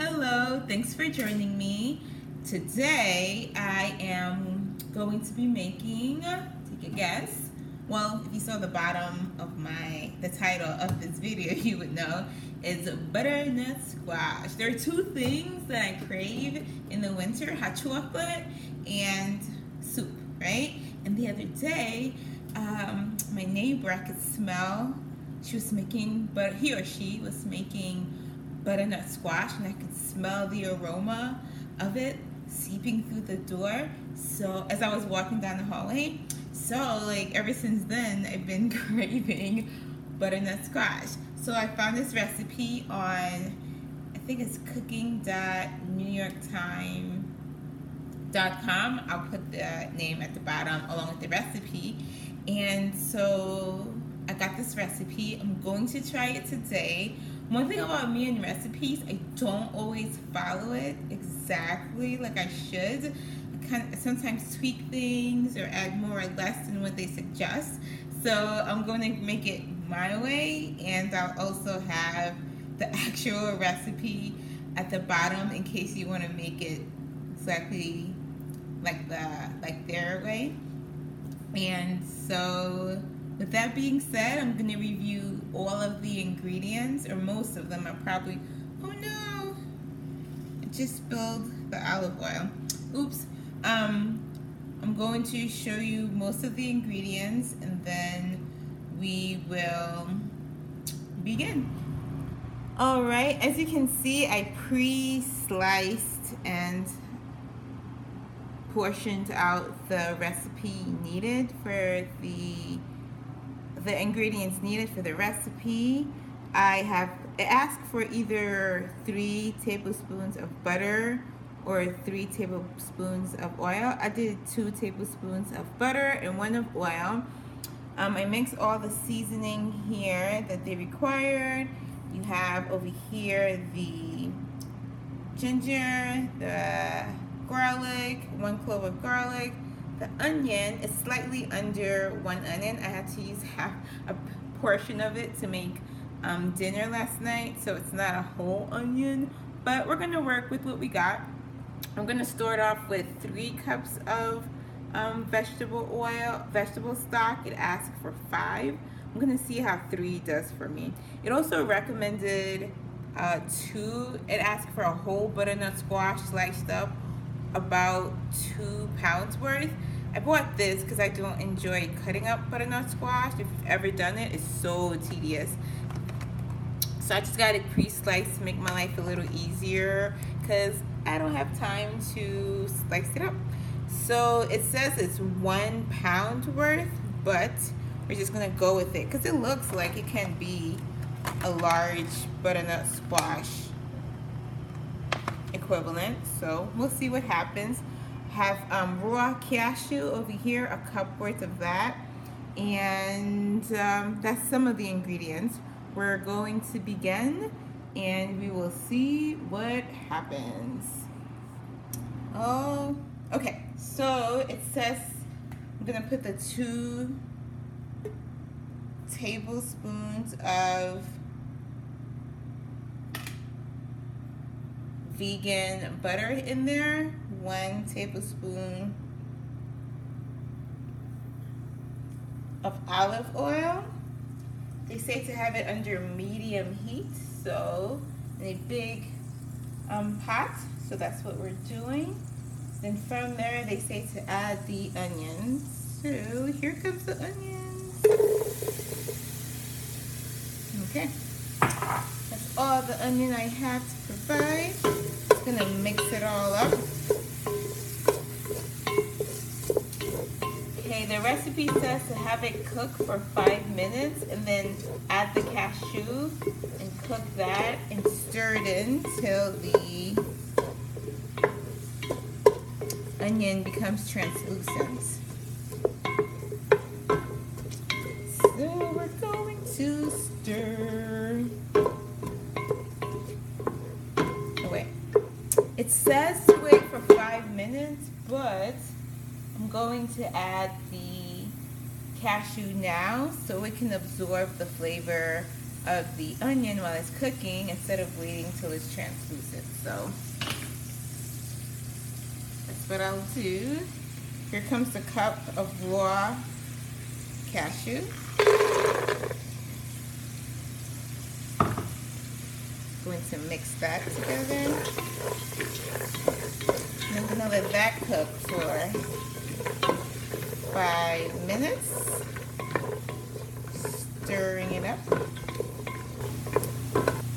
Hello, thanks for joining me. Today I am going to be making, take a guess. Well, if you saw the bottom of my, the title of this video, you would know is butternut squash. There are two things that I crave in the winter, hot chocolate and soup, right? And the other day, um, my neighbor, I could smell, she was making, but he or she was making butternut squash and I could smell the aroma of it seeping through the door. So as I was walking down the hallway, so like ever since then I've been craving butternut squash. So I found this recipe on I think it's cooking.newyorktime.com. I'll put the name at the bottom along with the recipe. And so I got this recipe. I'm going to try it today. One thing about me and recipes, I don't always follow it exactly like I should. I kind of sometimes tweak things or add more or less than what they suggest. So I'm going to make it my way and I'll also have the actual recipe at the bottom in case you want to make it exactly like the like their way. And so with that being said, I'm going to review all of the ingredients, or most of them are probably, oh no, I just spilled the olive oil. Oops. Um, I'm going to show you most of the ingredients and then we will begin. All right, as you can see, I pre-sliced and portioned out the recipe needed for the the ingredients needed for the recipe. I have asked for either three tablespoons of butter or three tablespoons of oil. I did two tablespoons of butter and one of oil. Um, I mixed all the seasoning here that they required. You have over here the ginger, the garlic, one clove of garlic, the onion is slightly under one onion. I had to use half a portion of it to make um, dinner last night, so it's not a whole onion, but we're gonna work with what we got. I'm gonna start off with three cups of um, vegetable oil, vegetable stock. It asks for five. I'm gonna see how three does for me. It also recommended uh, two. It asked for a whole butternut squash sliced up, about two pounds worth. I bought this because I don't enjoy cutting up butternut squash. If you've ever done it, it's so tedious. So I just got it pre-sliced to make my life a little easier because I don't have time to slice it up. So it says it's one pound worth, but we're just gonna go with it because it looks like it can be a large butternut squash equivalent. So we'll see what happens have um, raw cashew over here, a cup worth of that. And um, that's some of the ingredients. We're going to begin and we will see what happens. Oh, okay. So it says I'm gonna put the two tablespoons of vegan butter in there one tablespoon of olive oil. They say to have it under medium heat, so in a big um, pot. So that's what we're doing. Then from there, they say to add the onions. So here comes the onions. Okay, that's all the onion I have to provide. Just gonna mix it all up. Okay, the recipe says to have it cook for five minutes and then add the cashew and cook that and stir it in till the onion becomes translucent. It says to wait for five minutes, but I'm going to add the cashew now so it can absorb the flavor of the onion while it's cooking instead of waiting till it's translucent. So that's what I'll do. Here comes the cup of raw cashew. Going to mix that together. And I'm gonna let that cook for five minutes. Stirring it up.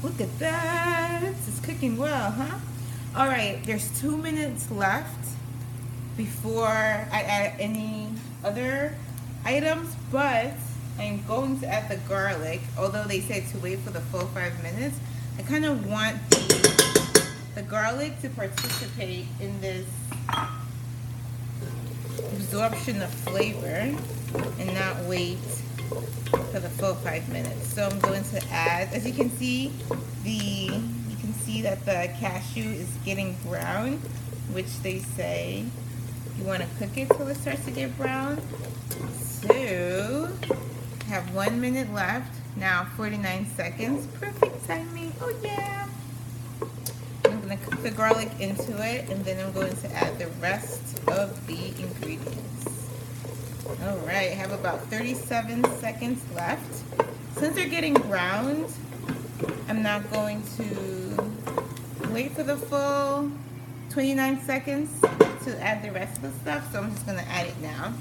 Look at that. It's cooking well, huh? All right, there's two minutes left before I add any other items, but I'm going to add the garlic, although they said to wait for the full five minutes. I kind of want the, the garlic to participate in this absorption of flavor and not wait for the full five minutes. So I'm going to add, as you can see, the you can see that the cashew is getting brown, which they say you want to cook it till it starts to get brown. So have one minute left. Now 49 seconds. Perfect timing. Oh yeah. Going to cook the garlic into it and then I'm going to add the rest of the ingredients. All right, I have about 37 seconds left. Since they're getting browned, I'm not going to wait for the full 29 seconds to add the rest of the stuff, so I'm just gonna add it now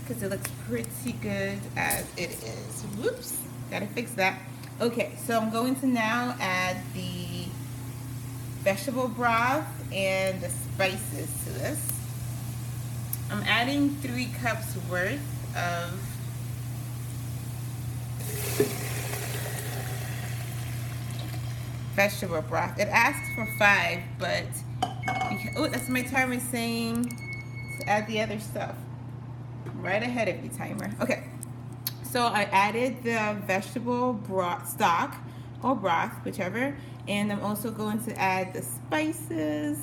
because it looks pretty good as it is. Whoops, gotta fix that. Okay, so I'm going to now add the vegetable broth and the spices to this. I'm adding three cups worth of vegetable broth. It asks for five, but oh, that's my timer saying to add the other stuff. Right ahead of you, timer. Okay, so I added the vegetable broth stock or broth, whichever, and I'm also going to add the spices.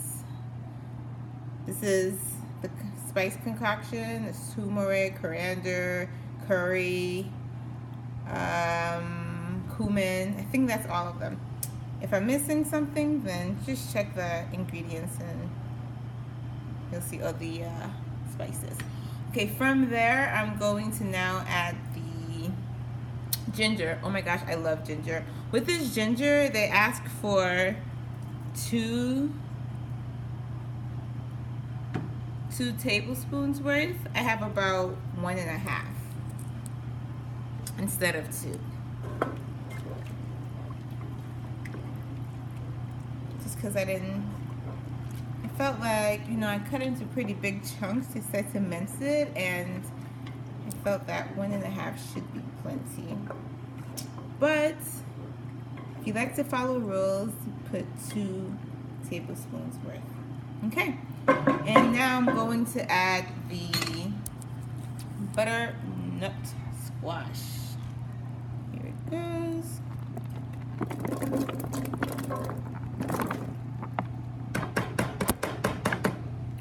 This is the spice concoction. It's turmeric, coriander, curry, um, cumin. I think that's all of them. If I'm missing something, then just check the ingredients and you'll see all the uh, spices. Okay, from there, I'm going to now add the ginger. Oh my gosh, I love ginger. With this ginger, they ask for two two tablespoons worth. I have about one and a half instead of two. Just because I didn't, I felt like, you know, I cut into pretty big chunks to start to mince it and I felt that one and a half should be plenty. But if you like to follow rules, put two tablespoons worth. Okay. And now I'm going to add the butternut squash. Here it goes.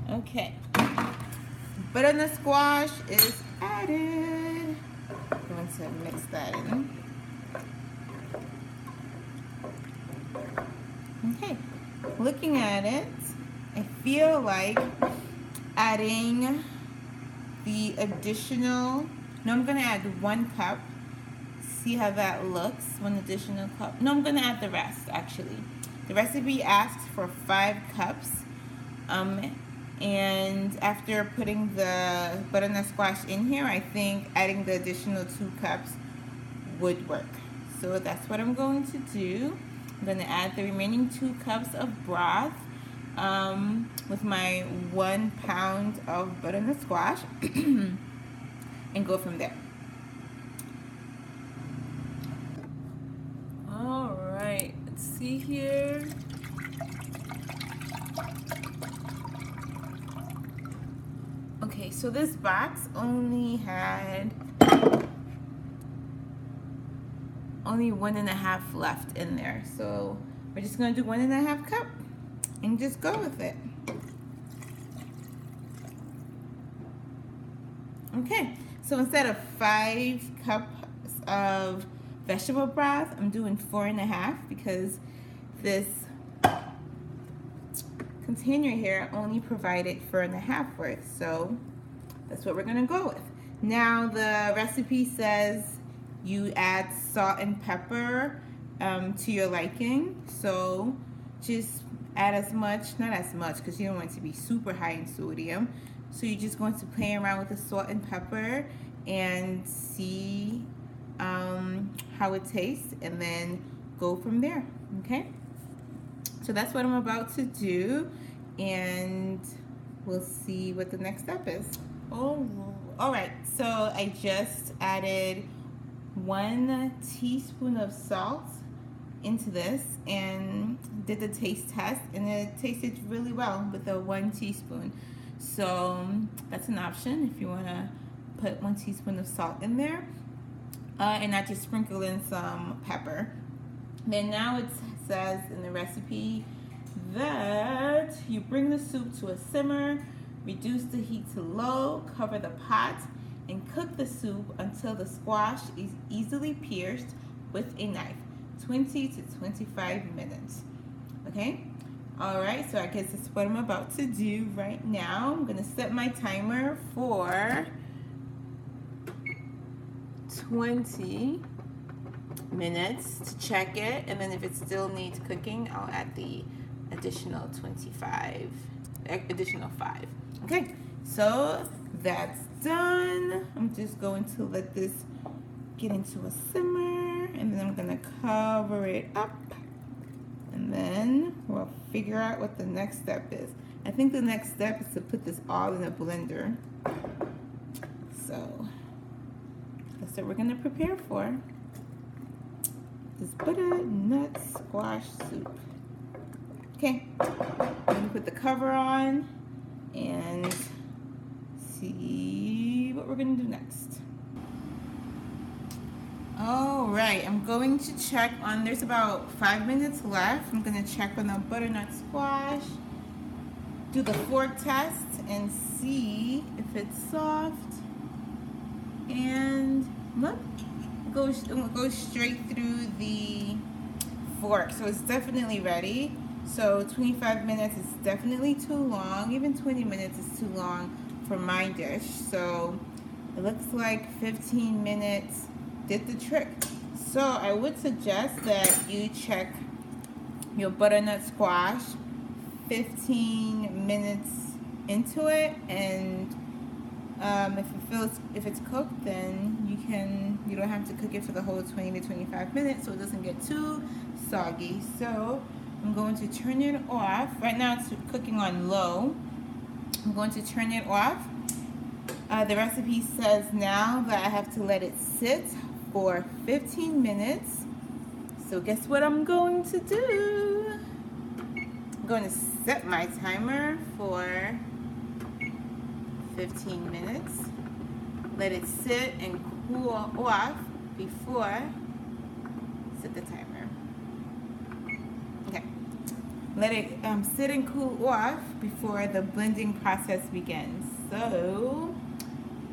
Okay. Butternut squash is added. I'm going to mix that in. Okay. Looking at it, I feel like adding the additional, no, I'm to add one cup. See how that looks, one additional cup. No, I'm to add the rest, actually. The recipe asks for five cups. Um, and after putting the butternut squash in here, I think adding the additional two cups would work. So that's what I'm going to do. I'm going to add the remaining two cups of broth um, with my one pound of butternut squash and go from there. All right, let's see here. Okay, so this box only had only one and a half left in there. So we're just gonna do one and a half cup and just go with it. Okay, so instead of five cups of vegetable broth, I'm doing four and a half because this container here only provided four and a half worth. So that's what we're gonna go with. Now the recipe says you add salt and pepper um, to your liking. So just add as much, not as much because you don't want it to be super high in sodium. So you're just going to play around with the salt and pepper and see um, how it tastes and then go from there, okay? So that's what I'm about to do and we'll see what the next step is. Oh, all right, so I just added one teaspoon of salt into this and did the taste test and it tasted really well with the one teaspoon. So that's an option if you want to put one teaspoon of salt in there. Uh, and I just sprinkle in some pepper. Then now it says in the recipe that you bring the soup to a simmer, reduce the heat to low, cover the pot, and cook the soup until the squash is easily pierced with a knife. 20 to 25 minutes. Okay? All right, so I guess that's what I'm about to do right now. I'm gonna set my timer for 20 minutes to check it. And then if it still needs cooking, I'll add the additional 25, additional five. Okay, so that's done. I'm just going to let this get into a simmer and then I'm gonna cover it up and then we'll figure out what the next step is. I think the next step is to put this all in a blender. So that's what we're gonna prepare for. This butternut squash soup. Okay, I'm gonna put the cover on and see what we're gonna do next. All right, I'm going to check on, there's about five minutes left. I'm gonna check on the butternut squash, do the fork test and see if it's soft. And look, it goes, it goes straight through the fork. So it's definitely ready. So 25 minutes is definitely too long. Even 20 minutes is too long for my dish. So it looks like 15 minutes did the trick. So I would suggest that you check your butternut squash 15 minutes into it and um, if it feels if it's cooked then you can you don't have to cook it for the whole 20 to 25 minutes so it doesn't get too soggy so I'm going to turn it off right now it's cooking on low I'm going to turn it off uh, the recipe says now that I have to let it sit for 15 minutes. So guess what I'm going to do? I'm going to set my timer for 15 minutes. Let it sit and cool off before set the timer. Okay. Let it um, sit and cool off before the blending process begins. So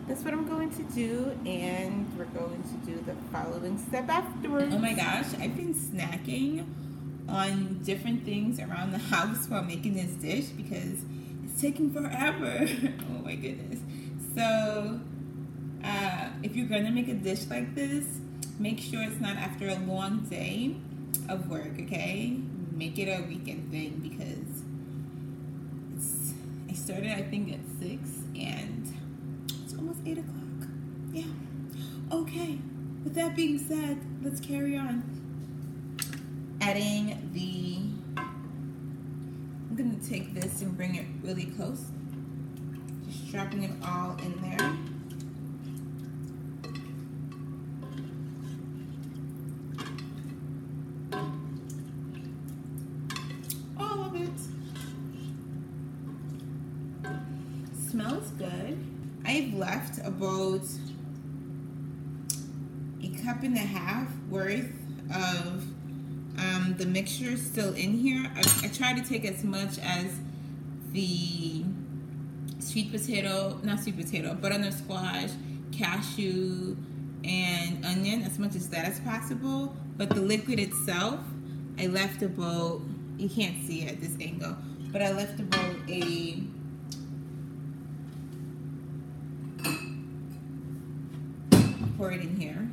that's what I'm going to do, and we're going to do the following step afterwards. Oh my gosh, I've been snacking on different things around the house while making this dish because it's taking forever. oh my goodness. So, uh, if you're gonna make a dish like this, make sure it's not after a long day of work, okay? Make it a weekend thing because I started, I think, at 6 and it's almost 8 o'clock. Yeah. Okay. With that being said, let's carry on. Adding the, I'm going to take this and bring it really close. Just dropping it all in there. Cup and a half worth of um, the mixture still in here. I, I try to take as much as the sweet potato, not sweet potato, butternut squash, cashew, and onion, as much as that as possible. But the liquid itself, I left about, you can't see it at this angle, but I left about a pour it in here.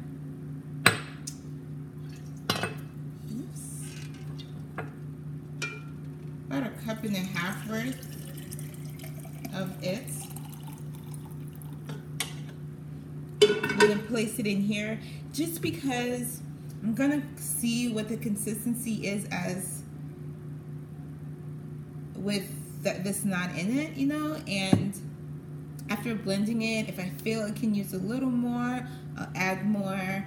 Oops. Worth of it. I'm gonna place it in here just because I'm gonna see what the consistency is as with th this not in it, you know, and after blending it, if I feel I can use a little more, I'll add more,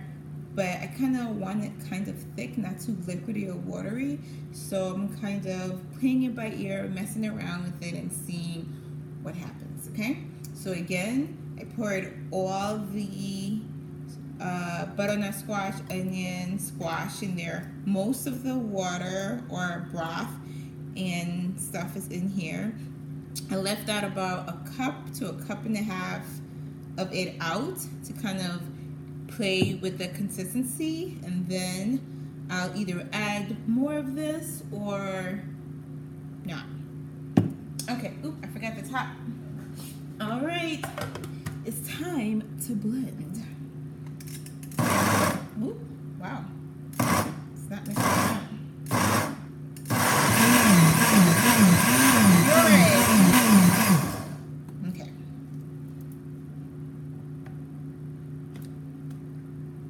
but I kind of want it kind of thick, not too liquidy or watery, so I'm kind of playing it by ear, messing around with it and seeing what happens, okay? So again, I poured all the uh, butternut squash, onion, squash in there. Most of the water or broth and stuff is in here. I left out about a cup to a cup and a half of it out to kind of play with the consistency and then I'll either add more of this or not. Okay, oop, I forgot the top. All right, it's time to blend. Oop, wow, it's not mixing up. Okay.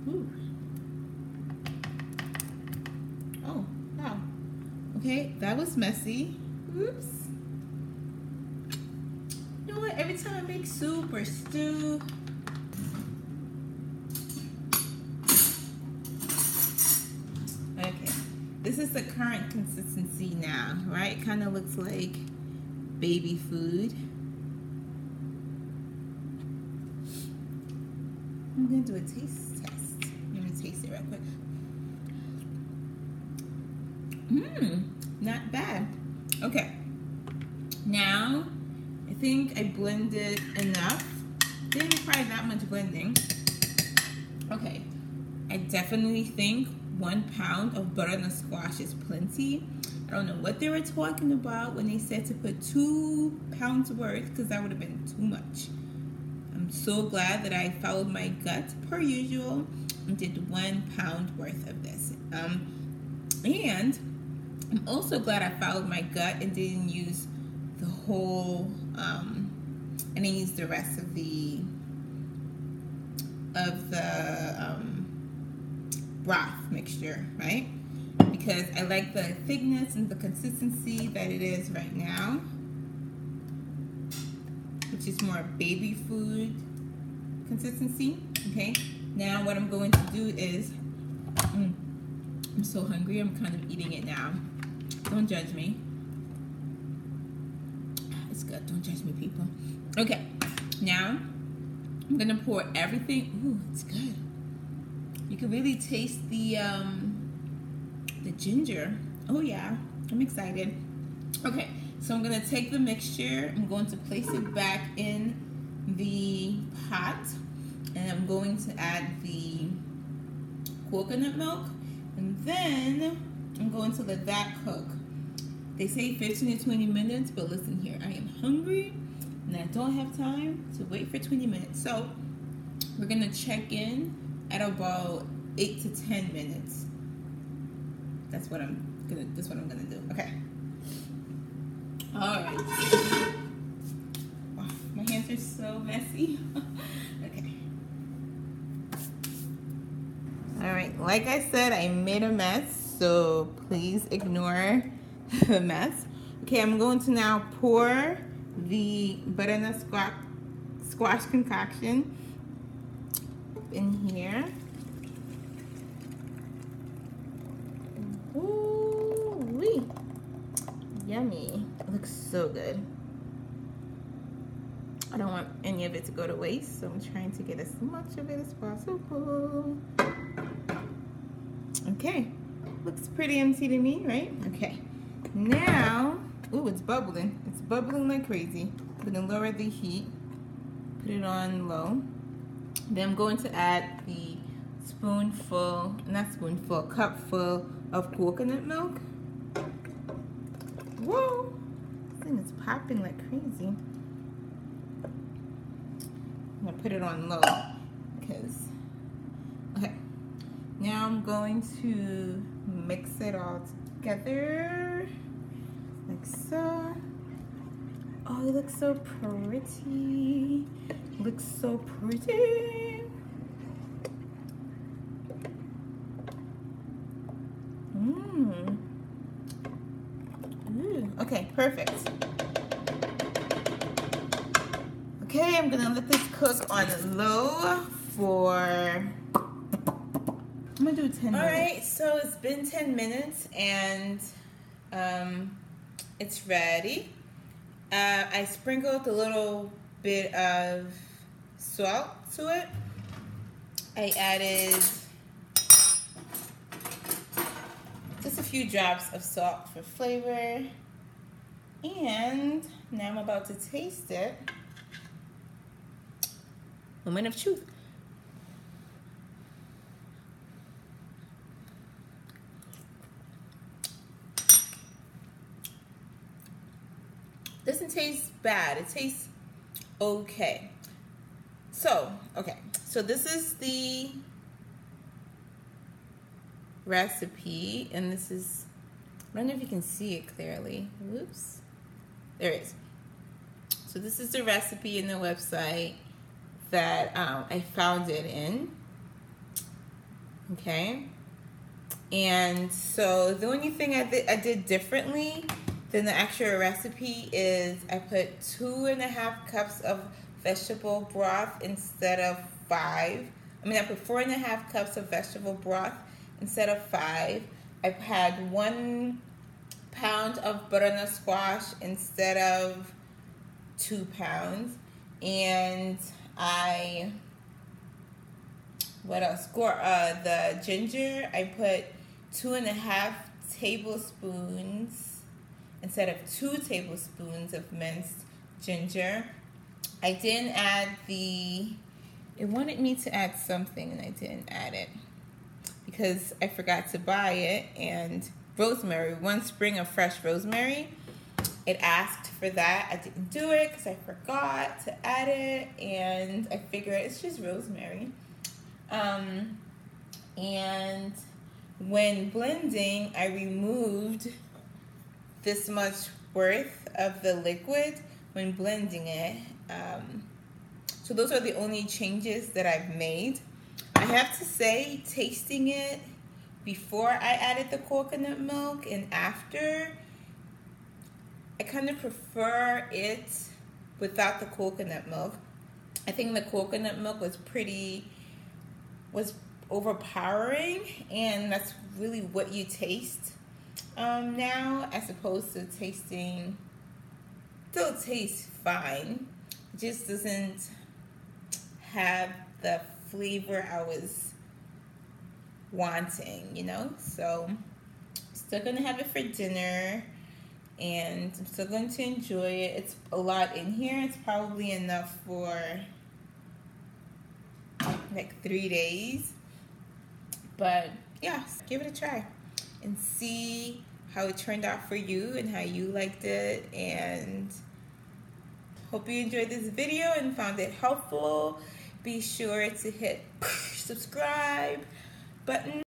Ooh. Oh, wow. Okay, that was messy. Oops. You know what? Every time I make soup or stew, okay, this is the current consistency now, right? Kind of looks like baby food. I'm gonna do a taste test. I'm gonna taste it real quick. Mmm, not bad. Okay, now I think I blended enough. Didn't require that much blending. Okay, I definitely think one pound of butternut squash is plenty. I don't know what they were talking about when they said to put two pounds worth because that would have been too much. I'm so glad that I followed my gut per usual and did one pound worth of this. Um, and I'm also glad I followed my gut and didn't use the whole, um, and then use the rest of the, of the um, broth mixture, right? Because I like the thickness and the consistency that it is right now, which is more baby food consistency, okay? Now what I'm going to do is, mm, I'm so hungry, I'm kind of eating it now. Don't judge me. Don't judge me, people. Okay. Now, I'm to pour everything. Ooh, it's good. You can really taste the, um, the ginger. Oh, yeah. I'm excited. Okay. So I'm to take the mixture. I'm going to place it back in the pot. And I'm going to add the coconut milk. And then I'm going to let that cook. They say 15 to 20 minutes, but listen here, I am hungry and I don't have time to wait for 20 minutes. So we're gonna check in at about eight to 10 minutes. That's what I'm gonna, that's what I'm gonna do, okay. All right. Oh, my hands are so messy. okay. All right, like I said, I made a mess, so please ignore mess. Okay, I'm going to now pour the butternut squash, squash concoction in here. Ooh, wee. Yummy. It looks so good. I don't want any of it to go to waste, so I'm trying to get as much of it as possible. Okay, looks pretty empty to me, right? Okay, now, ooh, it's bubbling. It's bubbling like crazy. I'm gonna lower the heat, put it on low. Then I'm going to add the spoonful, not spoonful, cupful of coconut milk. Whoa, this thing is popping like crazy. I'm gonna put it on low because, okay. Now I'm going to mix it all together like so. Oh, it looks so pretty. Looks so pretty. Mmm. Okay, perfect. Okay, I'm gonna let this cook on low for, I'm gonna do 10 All right, so it's been 10 minutes and um, it's ready. Uh, I sprinkled a little bit of salt to it. I added just a few drops of salt for flavor. And now I'm about to taste it. Moment of truth. Doesn't taste bad. It tastes okay. So, okay. So this is the recipe and this is I don't know if you can see it clearly. Whoops. There it is. So this is the recipe in the website that um, I found it in. Okay. And so the only thing I, I did differently than the actual recipe is I put two and a half cups of vegetable broth instead of five. I mean, I put four and a half cups of vegetable broth instead of five. I've had one pound of butternut squash instead of two pounds. And I, what else? Uh, the ginger, I put two and a half tablespoons instead of two tablespoons of minced ginger. I didn't add the, it wanted me to add something and I didn't add it because I forgot to buy it and rosemary, one spring of fresh rosemary it asked for that. I didn't do it because I forgot to add it, and I figured it's just rosemary. Um, and when blending, I removed this much worth of the liquid when blending it. Um, so those are the only changes that I've made. I have to say, tasting it before I added the coconut milk and after, I kind of prefer it without the coconut milk. I think the coconut milk was pretty, was overpowering, and that's really what you taste um, now, as opposed to tasting, still tastes fine. Just doesn't have the flavor I was wanting, you know? So, still gonna have it for dinner and I'm still going to enjoy it. It's a lot in here. It's probably enough for like three days. But yeah, give it a try and see how it turned out for you and how you liked it. And hope you enjoyed this video and found it helpful. Be sure to hit subscribe button